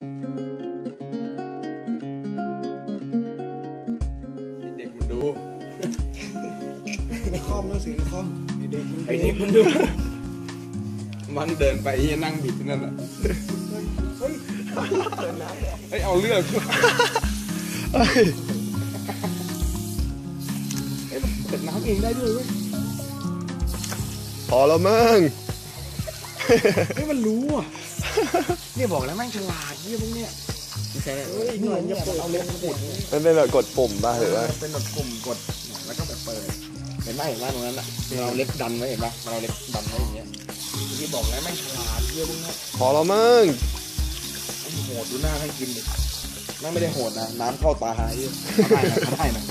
เด็กมันดูคอมหนังสือคอมเด็กมันไอ้เด็กมันดู มันเดินไปยังนั่งบิดนั่นแหละเฮ้ยเอาเรื่องเฮ้ยเอ้ยมันเปิดน้ำเองได้ด้วยเว้ยพอแล้วมั้งเฮ้ยมันรู้อะ เนี่ยบอกแล้วแม่งฉลาดเยี่ยพวกเนี้ยไม่ใช่เฮ้ยหน่อยเนี่ยเอาเล็บกดมันเป็นแบบกดปุ่มป่ะหรือว่าเป็นแบบปุ่มกดแล้วก็แบบเปิดเห็นไหมเห็นไหมตรงนั้นอะเราเอาเล็บดันไว้เห็นไหมเราเอาเล็บดันไว้อย่างเงี้ยที่บอกแล้วแม่งฉลาดเยี่ยพวกเนี้ยพอแล้วมั้งไอ้โหดดูหน้าให้กินดิแม่งไม่ได้โหดนะน้ำเข้าตาหายทำได้นะทำได้นะ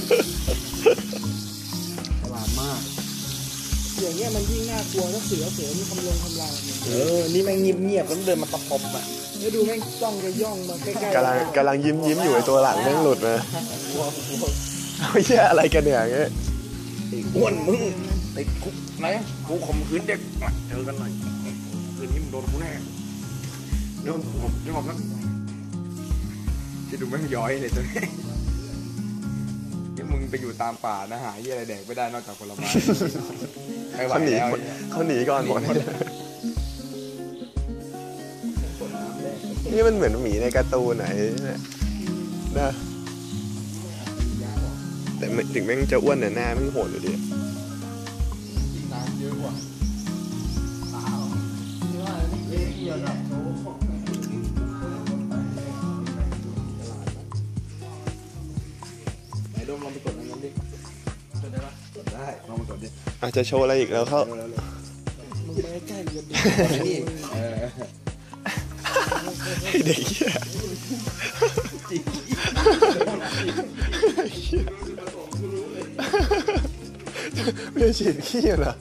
อย่างเงี้ยมันยิ่งน่ากลัวถ้าเสือเสือมีคำลงคำรามเนี่ยเออ นี่แม่งเงียบเงียบๆแล้วเดินมาตะปบอะแล้วดูแม่งจ้องจะย่องมาใกล้ๆกำลังกำลังยิ้มยิ้มอยู่ไอตัวหลังแม่งหลุดมาเอาแย่อะไรกันเนี่ยอย่างเงี้ยไอ้อ้วนมึงไอ้คุกไหนกูข่มขืนเด็กมาเจอกันหน่อยคืนนี้มึงโดนกูแน่โดนผมจะบอกนะจะดูแม่งย้อยเลยตัวนี้ที่มึงไปอยู่ตามป่านะหาเยี่ยอะไรแดกไม่ได้นอกจากผลไม้ ไม่ไหวเขาหนีแล้วหมดเขาหนีก่อนหมดนี่มันเหมือนหมีในการ์ตูนไหนเนี่ยนะแต่ไม่ถึงแม่งจะอ้วนแต่หน้าแม่งโหดอยู่ดีน้ำเยอะกว่าไหนโดมลองไปกดอันนั้นดิกดได้ปะกด ได้ลองไปกดดิอาจจะโชว์อะไรอีกแล้วเขาเร็วๆเร็วมึงไปใกล้ๆจะดีๆไอ้นี่เออไอ้เด็กเหี้ยไม่ได้ฉีดขี้เหรอ